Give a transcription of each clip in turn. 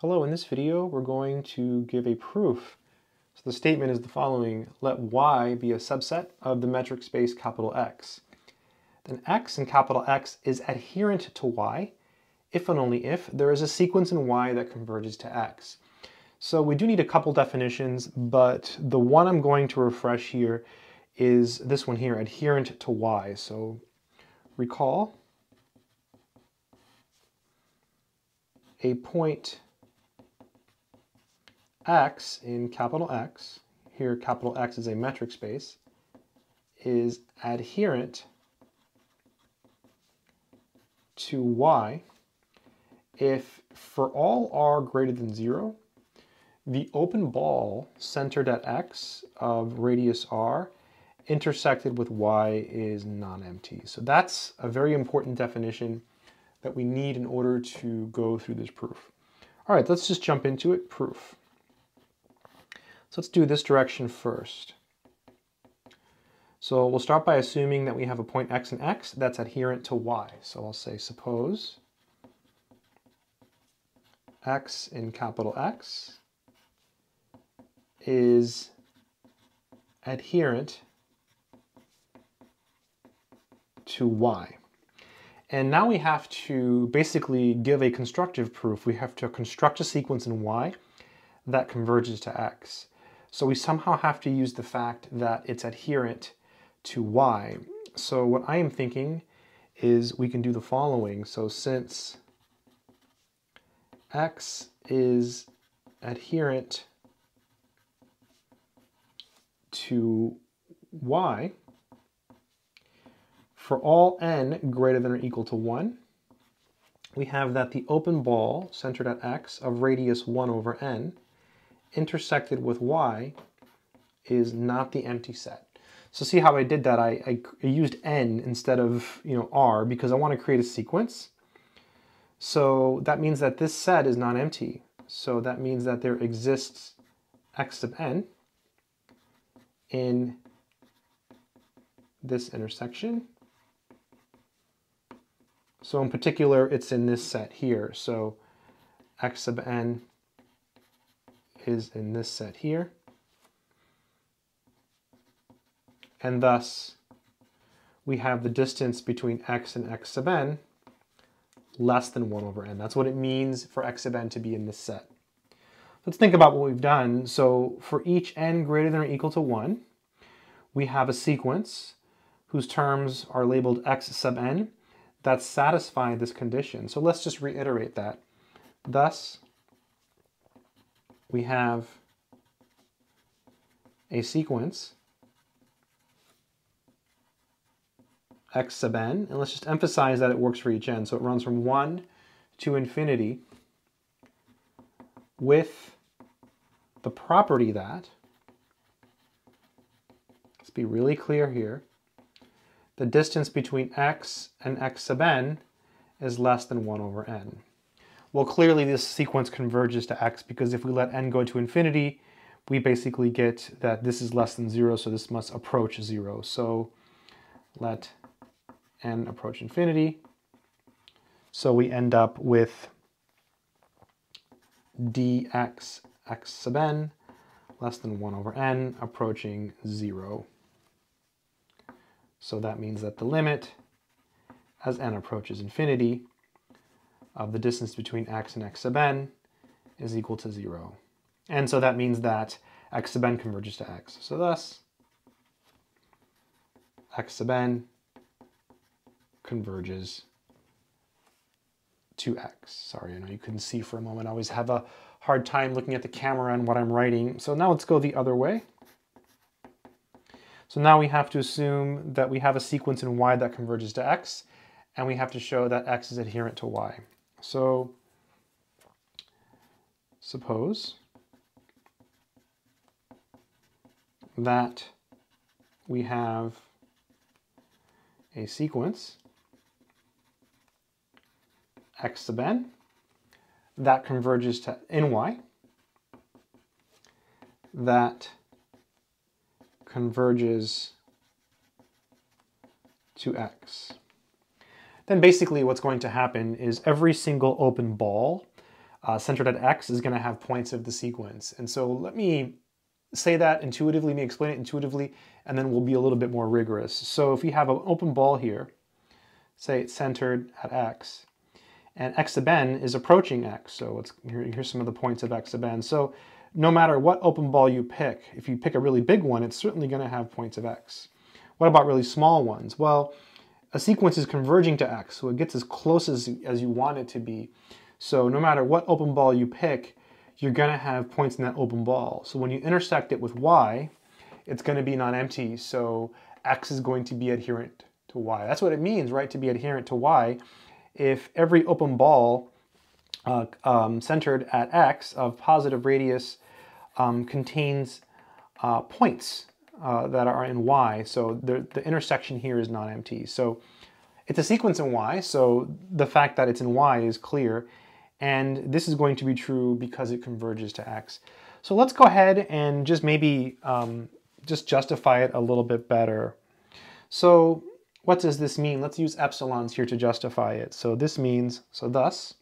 Hello, in this video we're going to give a proof. So the statement is the following, let y be a subset of the metric space capital X. Then x in capital X is adherent to y if and only if there is a sequence in y that converges to x. So we do need a couple definitions, but the one I'm going to refresh here is this one here, adherent to y. So recall a point x in capital X, here capital X is a metric space, is adherent to y if for all r greater than 0, the open ball centered at x of radius r intersected with y is non-empty. So that's a very important definition that we need in order to go through this proof. All right, let's just jump into it, proof. So let's do this direction first. So we'll start by assuming that we have a point x and x that's adherent to y. So I'll say suppose x in capital X is adherent to y. And now we have to basically give a constructive proof. We have to construct a sequence in y that converges to x. So we somehow have to use the fact that it's adherent to y. So what I am thinking is we can do the following. So since x is adherent to y, for all n greater than or equal to 1, we have that the open ball centered at x of radius 1 over n intersected with y is not the empty set. So see how I did that? I, I, used n instead of you know r because I want to create a sequence. So that means that this set is not empty. So that means that there exists x sub n in this intersection. So in particular, it's in this set here. So x sub n is in this set here. And thus, we have the distance between x and x sub n less than 1 over n. That's what it means for x sub n to be in this set. Let's think about what we've done. So for each n greater than or equal to 1, we have a sequence whose terms are labeled x sub n that satisfy this condition. So let's just reiterate that. Thus, we have a sequence x sub n, and let's just emphasize that it works for each n. So it runs from 1 to infinity with the property that, let's be really clear here, the distance between x and x sub n is less than 1 over n. Well, clearly this sequence converges to x because if we let n go to infinity, we basically get that this is less than 0, so this must approach 0. So let n approach infinity. So we end up with dx x sub n less than 1 over n approaching 0. So that means that the limit as n approaches infinity of the distance between x and x sub n is equal to 0. And so that means that x sub n converges to x. So thus, x sub n converges to x. Sorry, I know you couldn't see for a moment. I always have a hard time looking at the camera and what I'm writing. So now let's go the other way. So now we have to assume that we have a sequence in y that converges to x, and we have to show that x is adherent to y. So suppose that we have a sequence x sub n that converges to ny that converges to x then basically what's going to happen is every single open ball uh, centered at x is going to have points of the sequence. And so let me say that intuitively, let me explain it intuitively, and then we'll be a little bit more rigorous. So if we have an open ball here, say it's centered at x, and x sub n is approaching x. So here, here's some of the points of x sub n. So no matter what open ball you pick, if you pick a really big one, it's certainly going to have points of x. What about really small ones? Well, a sequence is converging to x, so it gets as close as, as you want it to be. So no matter what open ball you pick, you're going to have points in that open ball. So when you intersect it with y, it's going to be non-empty. So x is going to be adherent to y. That's what it means, right, to be adherent to y. If every open ball uh, um, centered at x of positive radius um, contains uh, points uh, that are in y, so the, the intersection here is not empty. So it's a sequence in y, so the fact that it's in y is clear, and this is going to be true because it converges to x. So let's go ahead and just maybe um, just justify it a little bit better. So what does this mean? Let's use epsilons here to justify it. So this means, so thus,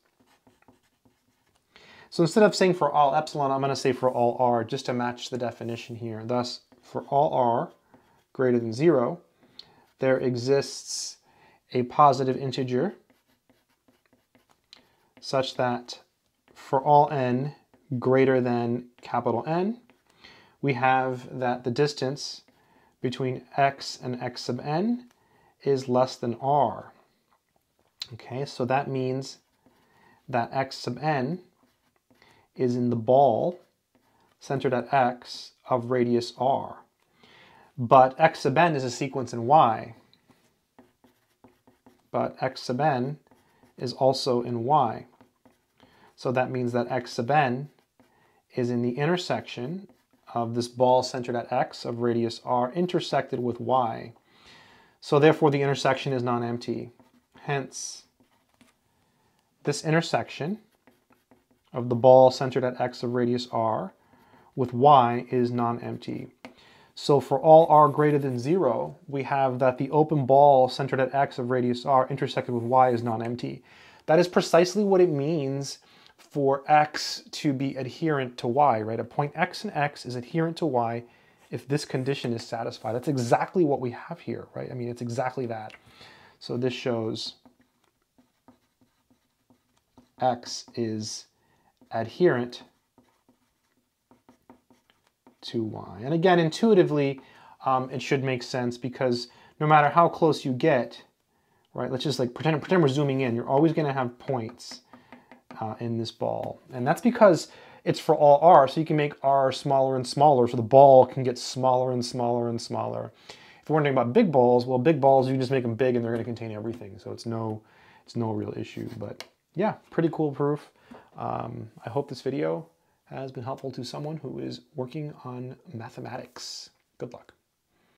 so instead of saying for all epsilon, I'm going to say for all r, just to match the definition here. Thus, for all r greater than 0, there exists a positive integer such that for all n greater than capital N, we have that the distance between x and x sub n is less than r. Okay, so that means that x sub n is in the ball centered at x of radius r. But x sub n is a sequence in y. But x sub n is also in y. So that means that x sub n is in the intersection of this ball centered at x of radius r intersected with y. So therefore the intersection is non-empty. Hence, this intersection of the ball centered at x of radius r with y is non-empty. So for all r greater than 0, we have that the open ball centered at x of radius r intersected with y is non-empty. That is precisely what it means for x to be adherent to y, right? A point x and x is adherent to y if this condition is satisfied. That's exactly what we have here, right? I mean, it's exactly that. So this shows x is adherent to y. And again, intuitively, um, it should make sense because no matter how close you get, right, let's just like pretend, pretend we're zooming in, you're always going to have points uh, in this ball. And that's because it's for all r, so you can make r smaller and smaller, so the ball can get smaller and smaller and smaller. If we're wondering about big balls, well, big balls, you just make them big and they're going to contain everything, so it's no, it's no real issue. But yeah, pretty cool proof. Um, I hope this video has been helpful to someone who is working on mathematics. Good luck.